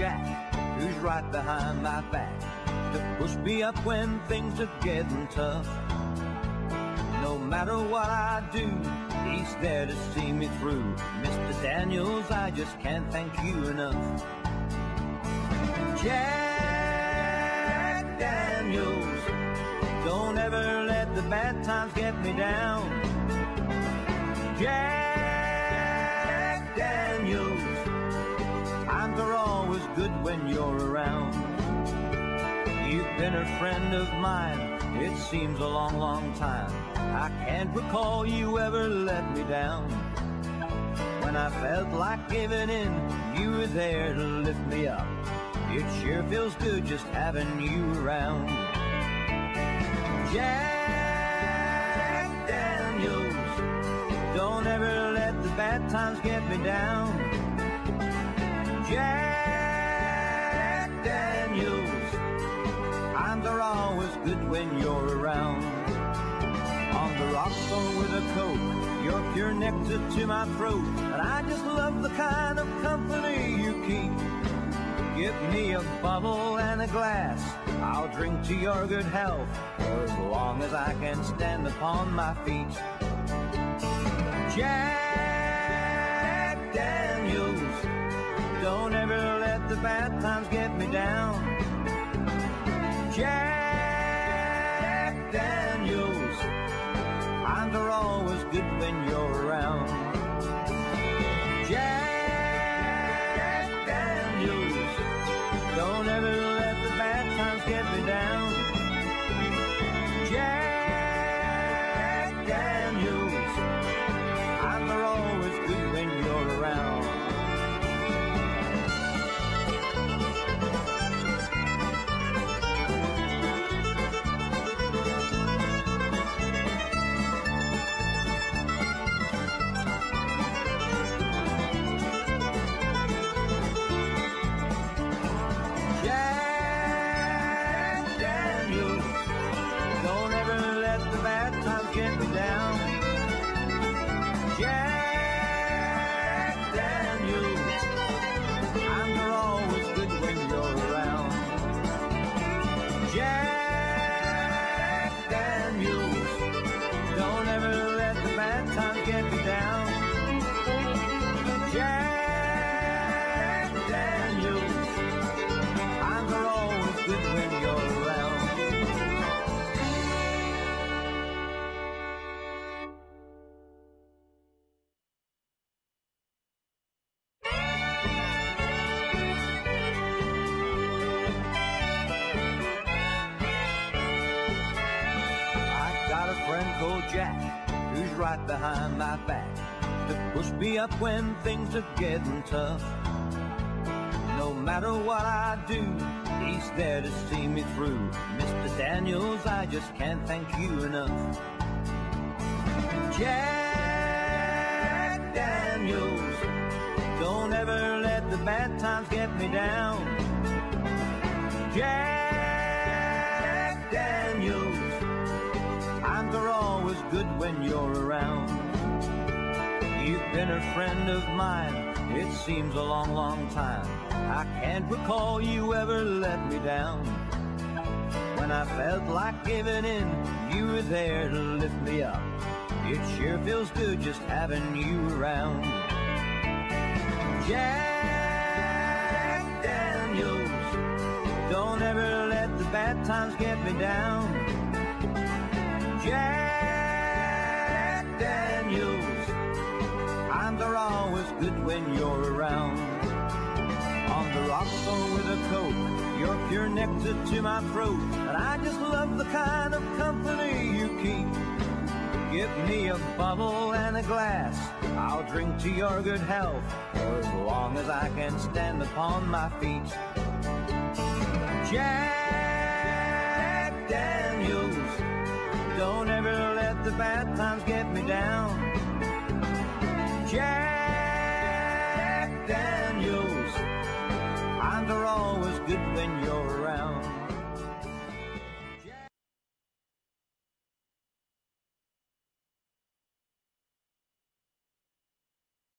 Jack who's right behind my back to push me up when things are getting tough. No matter what I do, he's there to see me through. Mr. Daniels, I just can't thank you enough. Jack Daniels, don't ever let the bad times get me down. Jack when you're around. You've been a friend of mine, it seems a long, long time. I can't recall you ever let me down. When I felt like giving in, you were there to lift me up. It sure feels good just having you around. Jack Daniels, don't ever let the bad times get me down. Jack are always good when you're around. On the rocks or with a coke, you're pure nectar to my throat, and I just love the kind of company you keep. Give me a bottle and a glass, I'll drink to your good health, for as long as I can stand upon my feet. Jack Daniels, don't ever let the bad times called Jack who's right behind my back to push me up when things are getting tough. No matter what I do, he's there to see me through. Mr. Daniels, I just can't thank you enough. Jack Daniels, don't ever let the bad times get me down. Been a friend of mine, it seems a long, long time. I can't recall you ever let me down. When I felt like giving in, you were there to lift me up. It sure feels good just having you around. Jack Daniels, don't ever let the bad times get me down. Jack good when you're around. On the rocks or with a coke, you're pure nectar to my throat, and I just love the kind of company you keep. Give me a bottle and a glass, I'll drink to your good health, for as long as I can stand upon my feet. Jack Daniels, don't ever let the bad times get me down.